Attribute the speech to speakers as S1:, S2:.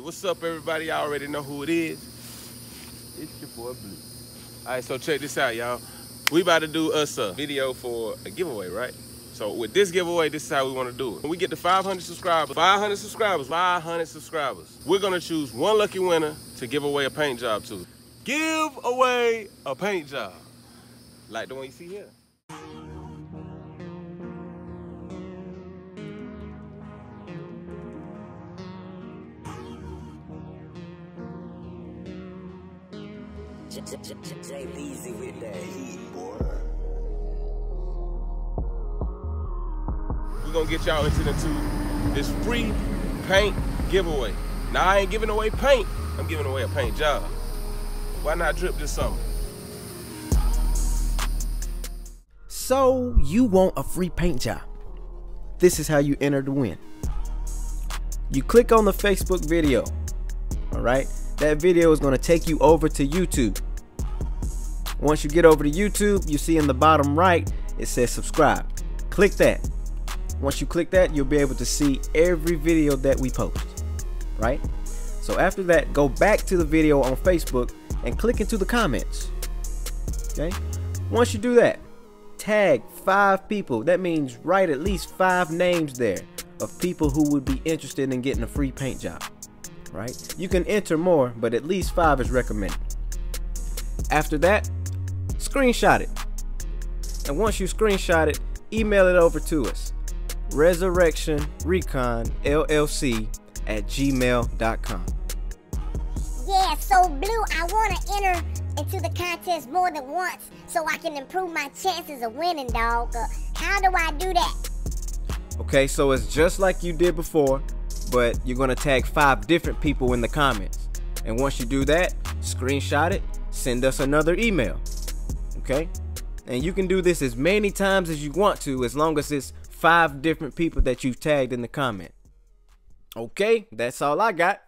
S1: what's up, everybody? Y'all already know who it is. It's your boy Blu. All right, so check this out, y'all. We about to do us a video for a giveaway, right? So with this giveaway, this is how we want to do it. When we get to 500 subscribers, 500 subscribers, 500 subscribers, we're going to choose one lucky winner to give away a paint job to. Give away a paint job. Like the one you see here.
S2: Jay Bezzy with that heat, boy.
S1: We're gonna get y'all into, into this free paint giveaway. Now I ain't giving away paint, I'm giving away a paint job. Why not drip this summer?
S3: So you want a free paint job. This is how you enter to win. You click on the Facebook video. Alright? That video is going to take you over to YouTube. Once you get over to YouTube, you see in the bottom right, it says subscribe. Click that. Once you click that, you'll be able to see every video that we post. Right? So after that, go back to the video on Facebook and click into the comments. Okay? Once you do that, tag five people. That means write at least five names there of people who would be interested in getting a free paint job. Right? You can enter more, but at least five is recommended. After that, screenshot it. And once you screenshot it, email it over to us. Resurrection Recon LLC at gmail.com.
S4: Yeah, so Blu, I want to enter into the contest more than once so I can improve my chances of winning, dog. Uh, how do I do that?
S3: Okay, so it's just like you did before, but you're going to tag five different people in the comments. And once you do that, screenshot it, send us another email. Okay? And you can do this as many times as you want to, as long as it's five different people that you've tagged in the comment. Okay, that's all I got.